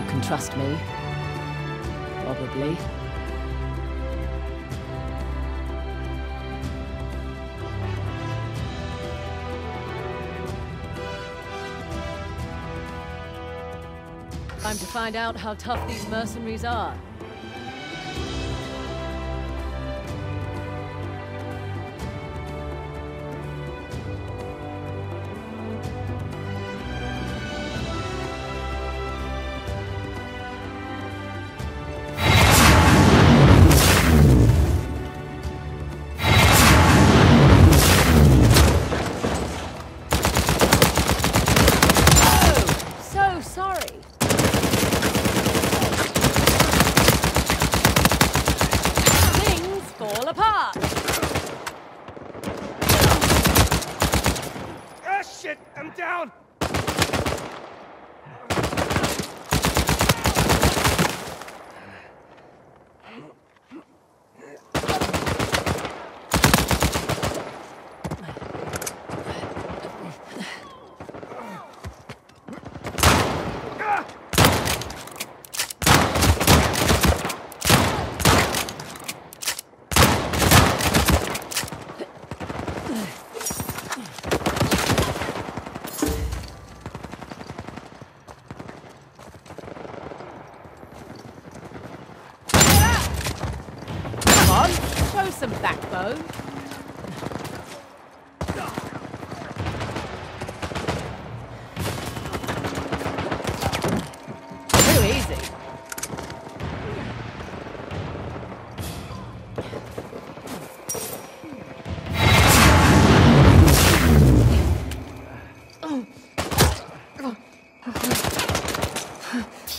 You can trust me. Probably. Time to find out how tough these mercenaries are. Down! Show some backbone. Too easy.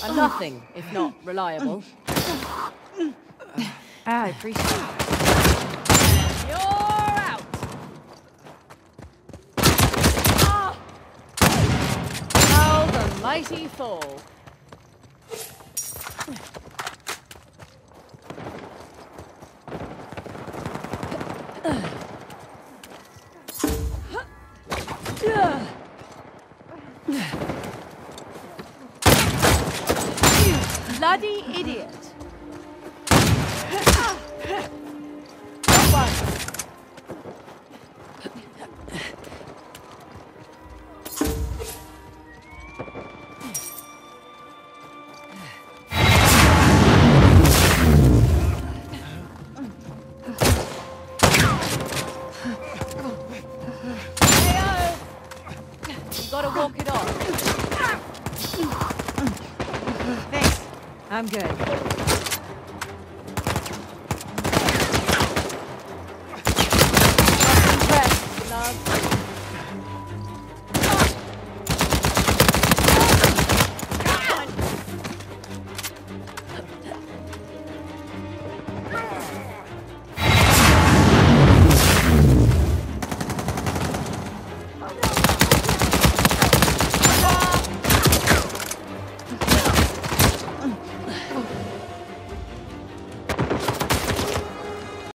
I'm nothing if not reliable. Ah, I appreciate it. You're out! Ah! How the Ah. Oh, mighty fall. You bloody idiot! I'm good.